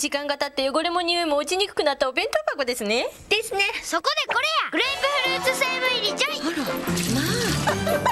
時間が経って汚れも匂いも落ちにくくなったお弁当箱ですね。ですね。そこでこれや。グレープフルーツ成分入りジョイ。あら。まあ